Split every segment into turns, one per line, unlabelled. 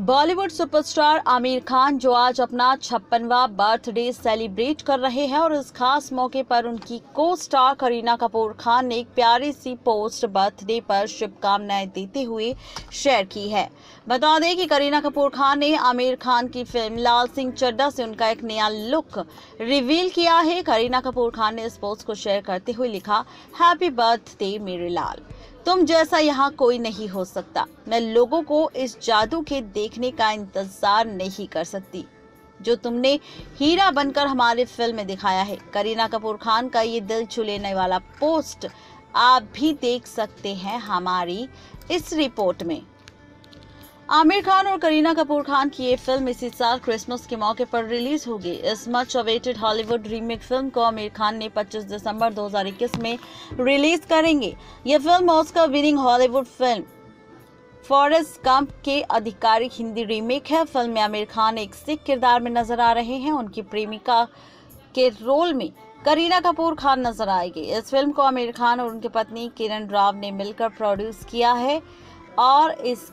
Bollywood superstar Aamir Khan जो आज अपना छप्पनवा बर्थडे सेलिब्रेट कर रहे हैं और इस खास मौके पर उनकी को स्टार करीना कपूर खान ने एक प्यारी सी पोस्ट बर्थडे पर शुभकामनाएँ देते हुए शेयर की है। बता दें कि करीना कपूर खान ने आमिर खान की फ़िल्म लाल सिंह चड्डा से उनका एक नया लुक रिवील किया है। करीना कपूर खान ने इस पोस्ट को शेयर करते हुए लिखा हैप्पी बर्थडे मेरे लाल। तुम जैसा यहाँ कोई नहीं हो सकता। मैं लोगों को इस जादू के देखने का इंतज़ार नहीं कर सकती, जो तुमने हीरा बनकर हमारे फ़िल्म में दिखाया है। करीना कपूर खान का ये दिल छू लेने वाला पोस्ट आप भी देख सकते हैं हमारी इस रिपोर्ट में। आमिर खान और करीना कपूर खान की ये फ़िल्म इसी साल क्रिसमस के मौके पर रिलीज़ होगी। इस much awaited Hollywood remake film को आमिर खान ने 25 दिसंबर 2021 में रिलीज़ करेंगे। ये film Oscar winning Hollywood film Forrest Gump के आधिकारिक हिंदी रीमेक है। फ़िल्म में आमिर खान एक सिख किरदार में नज़र आ रहे हैं। उनकी प्रेमिका के रोल में करीना कपूर खान नज़र आएगी। इस फ़िल्म को आमिर खान और उनकी पत्नी किरण राव ने मिलकर प्रोड्यूस किया है। और इस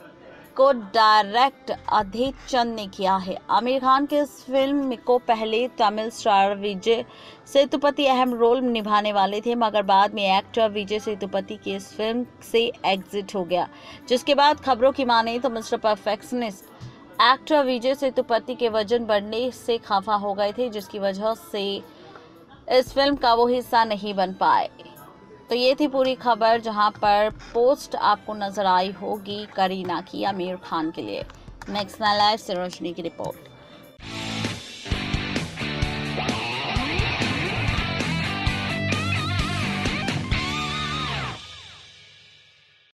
को डायरेक्ट अधीत चंद ने किया है। आमिर खान के इस फ़िल्म को पहले तमिल स्टार विजय सेतुपति अहम रोल निभाने वाले थे, मगर बाद में एक्टर विजय सेतुपति की इस फ़िल्म से एग्जिट हो गया, जिसके बाद खबरों की माने तो mister perfectionist actor Vijay Sethupathi के वज़न बढ़ने से खफा हो गए थे, जिसकी वजह से इस फ़िल्म का वो हिस्सा नहीं बन पाए। तो ये थी पूरी खबर जहाँ पर पोस्ट आपको नज़र आई होगी करीना की, आमिर खान के लिए। नेक्स्ट लाइव से रोशनी की रिपोर्ट।